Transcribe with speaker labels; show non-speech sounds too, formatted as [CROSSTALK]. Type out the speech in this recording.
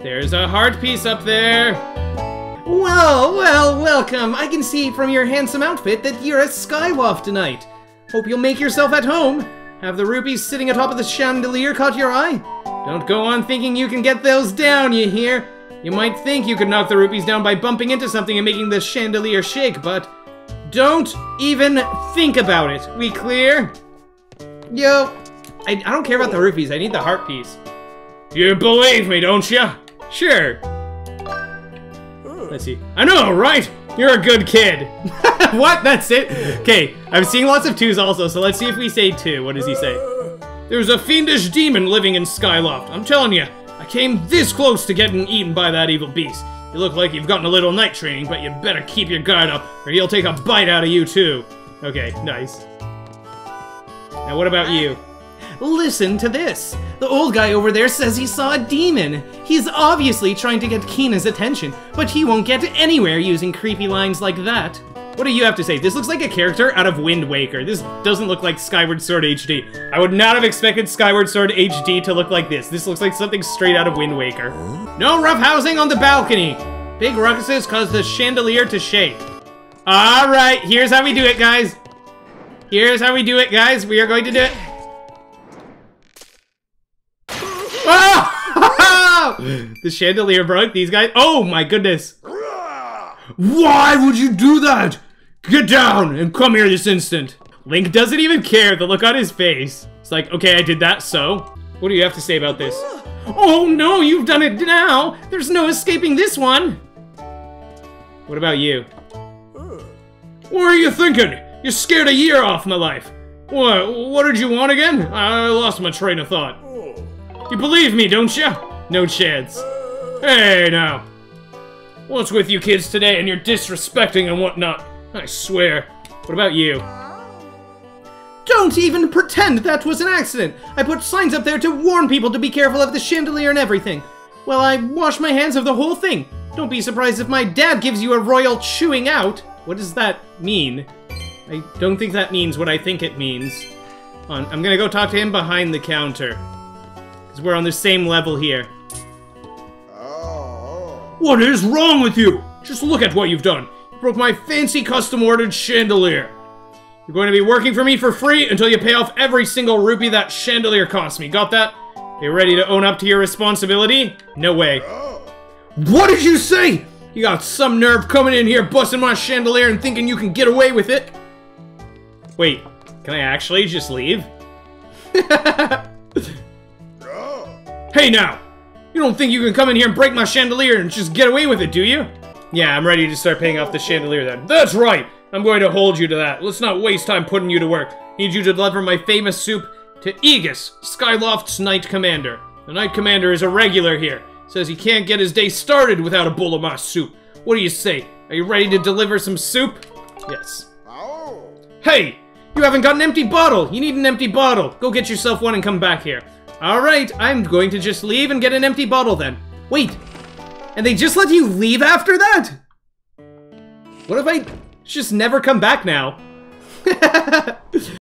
Speaker 1: There's a heart piece up there.
Speaker 2: Well, well, welcome. I can see from your handsome outfit that you're at Skyloft tonight. Hope you'll make yourself at home. Have the rupees sitting atop of the chandelier caught your eye? Don't go on thinking you can get those down, you hear? You might think you could knock the rupees down by bumping into something and making the chandelier shake, but don't even think about it. We clear? Yo, I, I don't care about the rupees. I need the heart piece.
Speaker 1: You believe me, don't you? Sure. Let's see. I know, right? You're a good kid. [LAUGHS]
Speaker 2: what? That's it? Okay, I'm seeing lots of twos also, so let's see if we say two. What does he say?
Speaker 1: There's a fiendish demon living in Skyloft. I'm telling you, I came this close to getting eaten by that evil beast. You look like you've gotten a little night training, but you better keep your guard up, or he'll take a bite out of you too.
Speaker 2: Okay, nice. Now what about you? Listen to this. The old guy over there says he saw a demon. He's obviously trying to get Kina's attention, but he won't get anywhere using creepy lines like that. What do you have to say? This looks like a character out of Wind Waker. This doesn't look like Skyward Sword HD. I would not have expected Skyward Sword HD to look like this. This looks like something straight out of Wind Waker. No rough housing on the balcony. Big ruckuses cause the chandelier to shake. All right, here's how we do it, guys. Here's how we do it, guys. We are going to do it. [LAUGHS] The chandelier broke. These guys. Oh my goodness.
Speaker 1: Why would you do that? Get down and come here this instant.
Speaker 2: Link doesn't even care. The look on his face. It's like, okay, I did that, so? What do you have to say about this? Oh no, you've done it now! There's no escaping this one! What about you?
Speaker 1: What are you thinking? You scared a year off my life. What, what did you want again? I lost my train of thought. You believe me, don't you?
Speaker 2: No chance.
Speaker 1: Hey, now. What's with you kids today and you're disrespecting and whatnot? I swear.
Speaker 2: What about you? Don't even pretend that was an accident! I put signs up there to warn people to be careful of the chandelier and everything. Well, I wash my hands of the whole thing. Don't be surprised if my dad gives you a royal chewing out. What does that mean? I don't think that means what I think it means. I'm gonna go talk to him behind the counter. Because we're on the same level here. Oh, oh.
Speaker 1: What is wrong with you? Just look at what you've done. You broke my fancy custom-ordered chandelier. You're going to be working for me for free until you pay off every single rupee that chandelier cost me. Got that?
Speaker 2: Are you ready to own up to your responsibility? No way. Oh.
Speaker 1: What did you say? You got some nerve coming in here busting my chandelier and thinking you can get away with it?
Speaker 2: Wait, can I actually just leave? [LAUGHS]
Speaker 1: Hey now! You don't think you can come in here and break my chandelier and just get away with it, do you?
Speaker 2: Yeah, I'm ready to start paying off the chandelier then.
Speaker 1: That's right! I'm going to hold you to that. Let's not waste time putting you to work. Need you to deliver my famous soup to Eagus, Skyloft's Knight Commander. The Knight Commander is a regular here. Says he can't get his day started without a bowl of my soup. What do you say? Are you ready to deliver some soup?
Speaker 2: Yes.
Speaker 1: Oh. Hey! You haven't got an empty bottle! You need an empty bottle! Go get yourself one and come back here.
Speaker 2: Alright, I'm going to just leave and get an empty bottle then. Wait! And they just let you leave after that? What if I just never come back now? [LAUGHS]